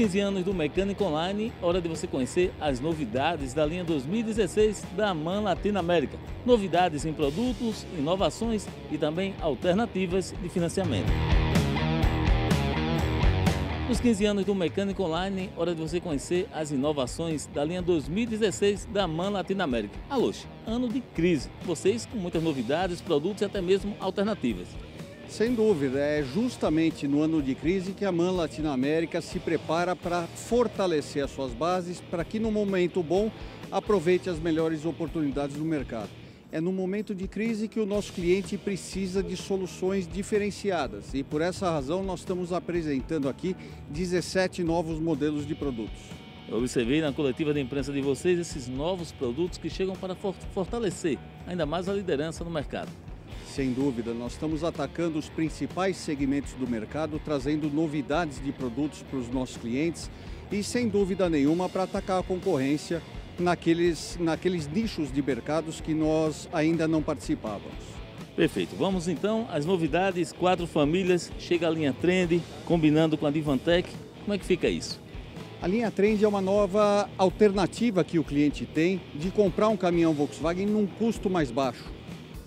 15 anos do Mecânico Online, hora de você conhecer as novidades da linha 2016 da MAN Latinoamérica. Novidades em produtos, inovações e também alternativas de financiamento. Nos 15 anos do Mecânico Online, hora de você conhecer as inovações da linha 2016 da MAN Latinoamérica. Alô, ano de crise. Vocês com muitas novidades, produtos e até mesmo alternativas. Sem dúvida, é justamente no ano de crise que a MAN Latinoamérica se prepara para fortalecer as suas bases para que no momento bom aproveite as melhores oportunidades do mercado. É no momento de crise que o nosso cliente precisa de soluções diferenciadas e por essa razão nós estamos apresentando aqui 17 novos modelos de produtos. Eu observei na coletiva de imprensa de vocês esses novos produtos que chegam para fortalecer ainda mais a liderança no mercado. Sem dúvida, nós estamos atacando os principais segmentos do mercado, trazendo novidades de produtos para os nossos clientes e, sem dúvida nenhuma, para atacar a concorrência naqueles, naqueles nichos de mercados que nós ainda não participávamos. Perfeito. Vamos então às novidades. Quatro famílias, chega a linha Trend, combinando com a Divantec. Como é que fica isso? A linha Trend é uma nova alternativa que o cliente tem de comprar um caminhão Volkswagen num custo mais baixo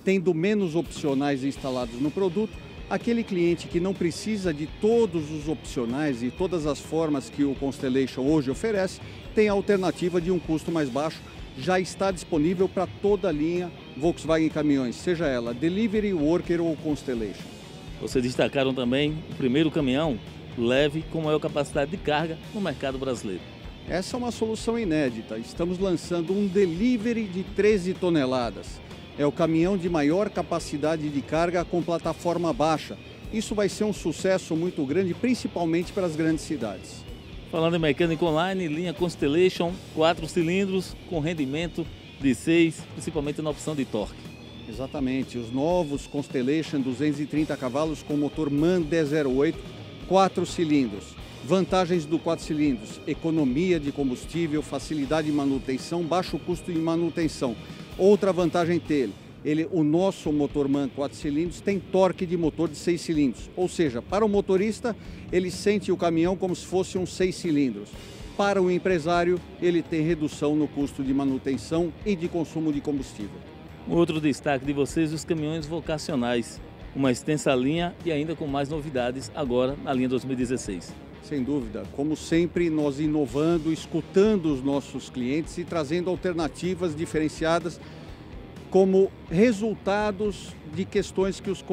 tendo menos opcionais instalados no produto, aquele cliente que não precisa de todos os opcionais e todas as formas que o Constellation hoje oferece, tem a alternativa de um custo mais baixo, já está disponível para toda a linha Volkswagen Caminhões, seja ela Delivery, Worker ou Constellation. Vocês destacaram também o primeiro caminhão leve com maior capacidade de carga no mercado brasileiro. Essa é uma solução inédita. Estamos lançando um delivery de 13 toneladas é o caminhão de maior capacidade de carga com plataforma baixa. Isso vai ser um sucesso muito grande, principalmente para as grandes cidades. Falando em mecânica online, linha Constellation, 4 cilindros com rendimento de 6, principalmente na opção de torque. Exatamente, os novos Constellation 230 cavalos com motor MAN 1008, 4 cilindros. Vantagens do 4 cilindros: economia de combustível, facilidade de manutenção, baixo custo de manutenção. Outra vantagem dele, ele, o nosso motor MAN 4 cilindros tem torque de motor de 6 cilindros, ou seja, para o motorista ele sente o caminhão como se fosse um 6 cilindros. Para o empresário, ele tem redução no custo de manutenção e de consumo de combustível. Outro destaque de vocês, os caminhões vocacionais. Uma extensa linha e ainda com mais novidades agora na linha 2016. Sem dúvida. Como sempre, nós inovando, escutando os nossos clientes e trazendo alternativas diferenciadas como resultados de questões que os,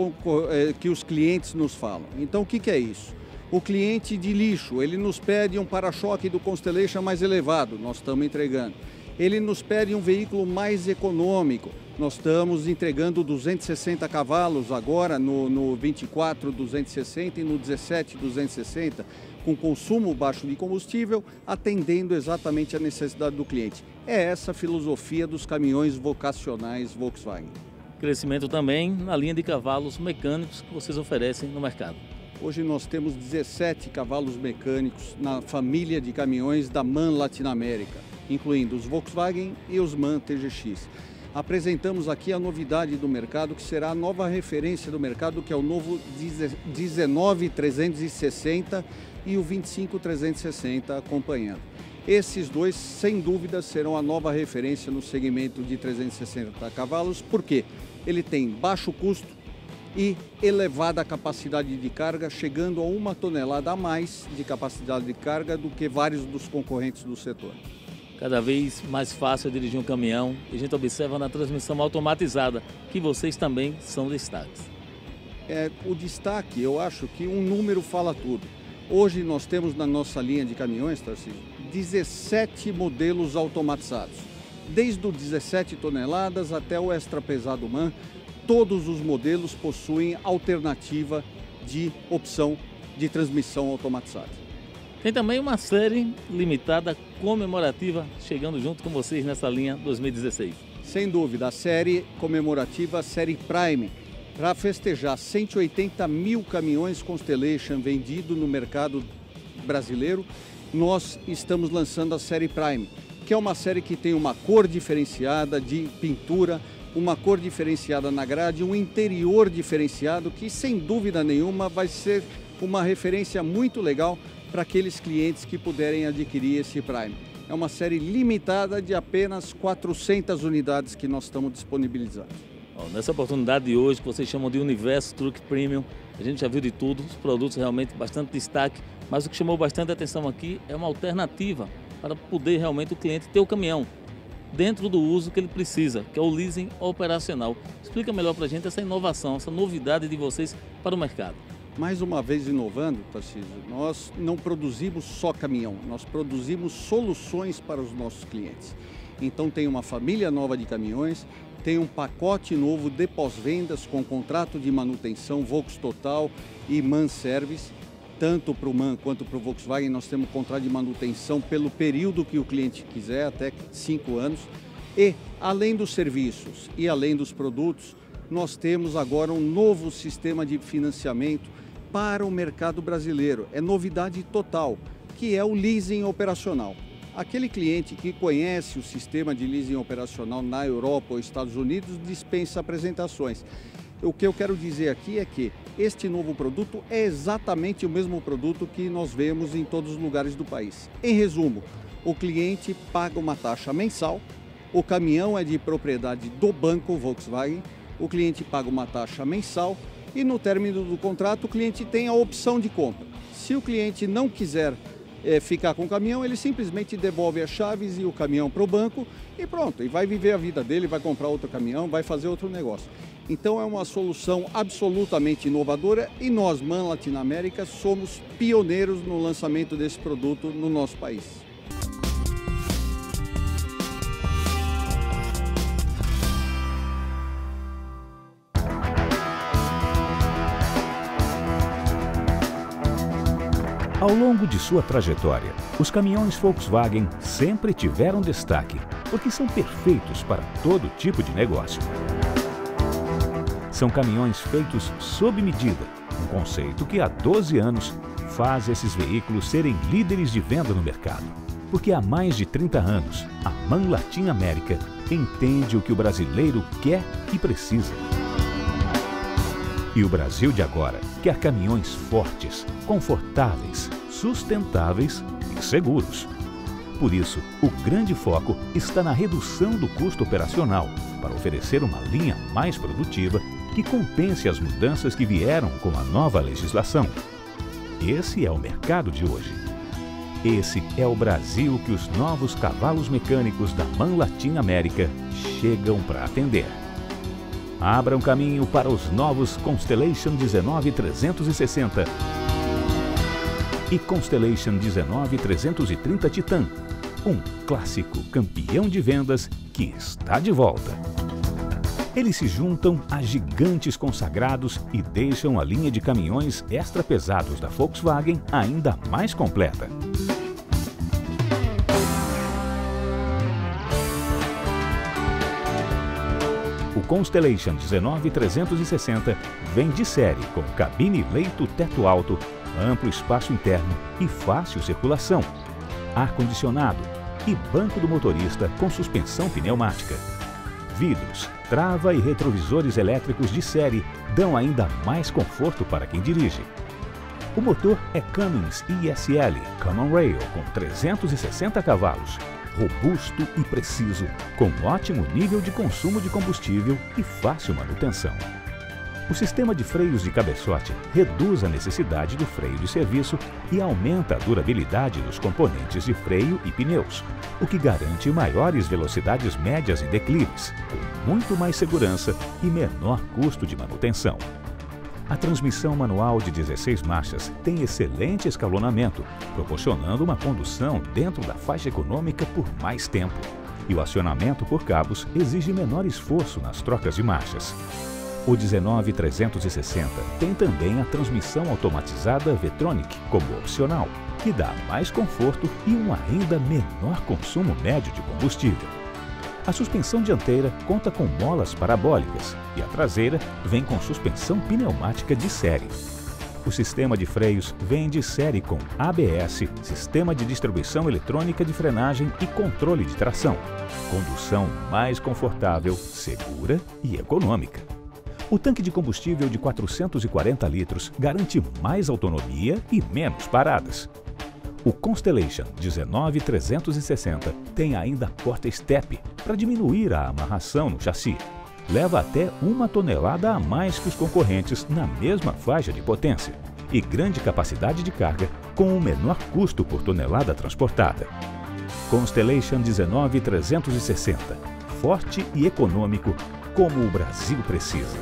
eh, que os clientes nos falam. Então, o que, que é isso? O cliente de lixo, ele nos pede um para-choque do Constellation mais elevado, nós estamos entregando. Ele nos pede um veículo mais econômico, nós estamos entregando 260 cavalos agora no, no 24 260 e no 17 260 com consumo baixo de combustível, atendendo exatamente a necessidade do cliente. É essa a filosofia dos caminhões vocacionais Volkswagen. Crescimento também na linha de cavalos mecânicos que vocês oferecem no mercado. Hoje nós temos 17 cavalos mecânicos na família de caminhões da MAN Latinoamérica, incluindo os Volkswagen e os MAN TGX apresentamos aqui a novidade do mercado, que será a nova referência do mercado, que é o novo 19360 e o 25360 acompanhando. Esses dois, sem dúvida, serão a nova referência no segmento de 360 cavalos, porque ele tem baixo custo e elevada capacidade de carga, chegando a uma tonelada a mais de capacidade de carga do que vários dos concorrentes do setor cada vez mais fácil dirigir um caminhão e a gente observa na transmissão automatizada que vocês também são destaques. É, o destaque, eu acho que um número fala tudo. Hoje nós temos na nossa linha de caminhões, Tarcísio, 17 modelos automatizados. Desde o 17 toneladas até o extra pesado MAN, todos os modelos possuem alternativa de opção de transmissão automatizada. Tem também uma série limitada comemorativa chegando junto com vocês nessa linha 2016. Sem dúvida, a série comemorativa, a série Prime, para festejar 180 mil caminhões Constellation vendidos no mercado brasileiro, nós estamos lançando a série Prime, que é uma série que tem uma cor diferenciada de pintura, uma cor diferenciada na grade, um interior diferenciado que sem dúvida nenhuma vai ser uma referência muito legal para aqueles clientes que puderem adquirir esse Prime. É uma série limitada de apenas 400 unidades que nós estamos disponibilizando. nessa oportunidade de hoje, que vocês chamam de Universo Truck Premium, a gente já viu de tudo, os produtos realmente bastante destaque, mas o que chamou bastante atenção aqui é uma alternativa para poder realmente o cliente ter o caminhão dentro do uso que ele precisa, que é o leasing operacional. Explica melhor para a gente essa inovação, essa novidade de vocês para o mercado. Mais uma vez inovando, Tarcísio, nós não produzimos só caminhão, nós produzimos soluções para os nossos clientes. Então tem uma família nova de caminhões, tem um pacote novo de pós-vendas com contrato de manutenção Volks Total e Man Service. Tanto para o MAN quanto para o Volkswagen, nós temos contrato de manutenção pelo período que o cliente quiser, até cinco anos. E, além dos serviços e além dos produtos, nós temos agora um novo sistema de financiamento para o mercado brasileiro. É novidade total, que é o leasing operacional. Aquele cliente que conhece o sistema de leasing operacional na Europa ou Estados Unidos dispensa apresentações. O que eu quero dizer aqui é que este novo produto é exatamente o mesmo produto que nós vemos em todos os lugares do país. Em resumo, o cliente paga uma taxa mensal, o caminhão é de propriedade do banco Volkswagen, o cliente paga uma taxa mensal e no término do contrato o cliente tem a opção de compra. Se o cliente não quiser é, ficar com o caminhão, ele simplesmente devolve as chaves e o caminhão para o banco e pronto, e vai viver a vida dele, vai comprar outro caminhão, vai fazer outro negócio. Então é uma solução absolutamente inovadora e nós, MAN Latinoamérica, somos pioneiros no lançamento desse produto no nosso país. Ao longo de sua trajetória, os caminhões Volkswagen sempre tiveram destaque, porque são perfeitos para todo tipo de negócio. São caminhões feitos sob medida, um conceito que há 12 anos faz esses veículos serem líderes de venda no mercado. Porque há mais de 30 anos, a MAN Latin América entende o que o brasileiro quer e precisa. E o Brasil de agora quer caminhões fortes, confortáveis, sustentáveis e seguros. Por isso, o grande foco está na redução do custo operacional para oferecer uma linha mais produtiva que compense as mudanças que vieram com a nova legislação. Esse é o mercado de hoje. Esse é o Brasil que os novos cavalos mecânicos da MAN Latin América chegam para atender. Abra um caminho para os novos Constellation 19360 e Constellation 19330 Titan, um clássico campeão de vendas que está de volta. Eles se juntam a gigantes consagrados e deixam a linha de caminhões extra pesados da Volkswagen ainda mais completa. Constellation 19360 vem de série com cabine leito teto alto, amplo espaço interno e fácil circulação, ar-condicionado e banco do motorista com suspensão pneumática. Vidros, trava e retrovisores elétricos de série dão ainda mais conforto para quem dirige. O motor é Cummins ISL Common Rail com 360 cavalos robusto e preciso, com ótimo nível de consumo de combustível e fácil manutenção. O sistema de freios de cabeçote reduz a necessidade do freio de serviço e aumenta a durabilidade dos componentes de freio e pneus, o que garante maiores velocidades médias e declives, com muito mais segurança e menor custo de manutenção. A transmissão manual de 16 marchas tem excelente escalonamento, proporcionando uma condução dentro da faixa econômica por mais tempo. E o acionamento por cabos exige menor esforço nas trocas de marchas. O 19360 tem também a transmissão automatizada Vetronic como opcional, que dá mais conforto e um ainda menor consumo médio de combustível. A suspensão dianteira conta com molas parabólicas e a traseira vem com suspensão pneumática de série. O sistema de freios vem de série com ABS, sistema de distribuição eletrônica de frenagem e controle de tração. Condução mais confortável, segura e econômica. O tanque de combustível de 440 litros garante mais autonomia e menos paradas. O Constellation 19360 tem ainda porta step para diminuir a amarração no chassi. Leva até uma tonelada a mais que os concorrentes na mesma faixa de potência e grande capacidade de carga com o menor custo por tonelada transportada. Constellation 19360, forte e econômico como o Brasil precisa.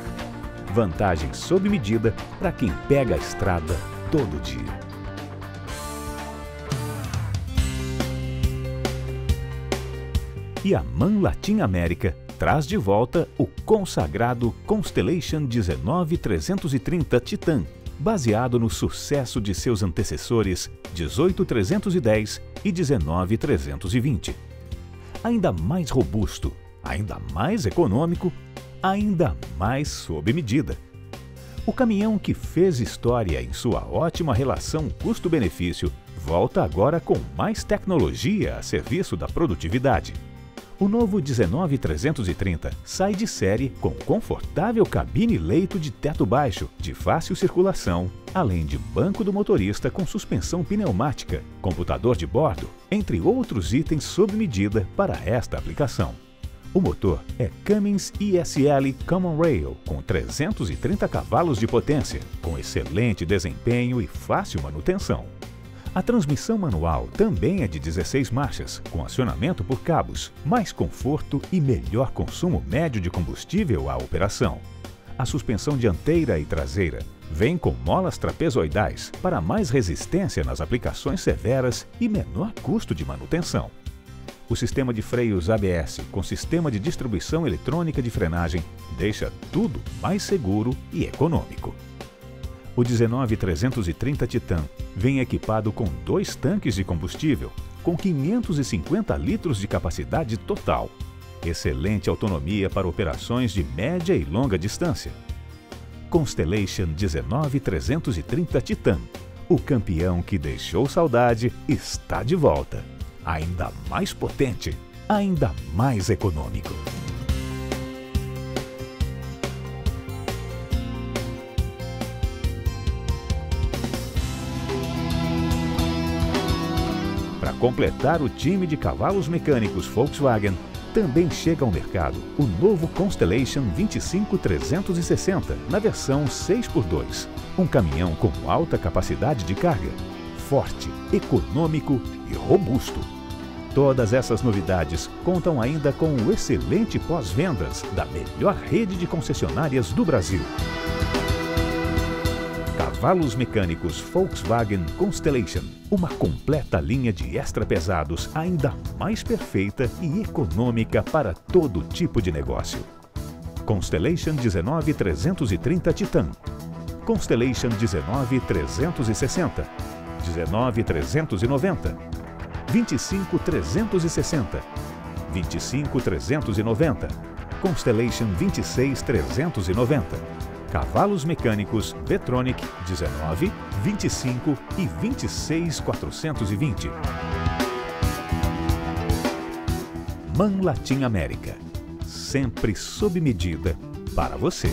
Vantagem sob medida para quem pega a estrada todo dia. E a MAN Latin América traz de volta o consagrado Constellation 19330 Titan, baseado no sucesso de seus antecessores 18310 e 19320. Ainda mais robusto, ainda mais econômico, ainda mais sob medida. O caminhão que fez história em sua ótima relação custo-benefício volta agora com mais tecnologia a serviço da produtividade. O novo 19330 sai de série com confortável cabine-leito de teto baixo, de fácil circulação, além de banco do motorista com suspensão pneumática, computador de bordo, entre outros itens sob medida para esta aplicação. O motor é Cummins ISL Common Rail, com 330 cavalos de potência, com excelente desempenho e fácil manutenção. A transmissão manual também é de 16 marchas, com acionamento por cabos, mais conforto e melhor consumo médio de combustível à operação. A suspensão dianteira e traseira vem com molas trapezoidais para mais resistência nas aplicações severas e menor custo de manutenção. O sistema de freios ABS com sistema de distribuição eletrônica de frenagem deixa tudo mais seguro e econômico. O 19330 Titan vem equipado com dois tanques de combustível, com 550 litros de capacidade total. Excelente autonomia para operações de média e longa distância. Constellation 19330 Titan, o campeão que deixou saudade, está de volta. Ainda mais potente, ainda mais econômico. Completar o time de cavalos mecânicos Volkswagen, também chega ao mercado o novo Constellation 25360 na versão 6x2. Um caminhão com alta capacidade de carga, forte, econômico e robusto. Todas essas novidades contam ainda com o excelente pós-vendas da melhor rede de concessionárias do Brasil. Cavalos mecânicos Volkswagen Constellation. Uma completa linha de extra pesados ainda mais perfeita e econômica para todo tipo de negócio. Constellation 19330 Titan. Constellation 19360. 19390. 25360. 25390. Constellation 26390 cavalos mecânicos Vetronic 19, 25 e 26 420. Man Latin América, sempre sob medida para você.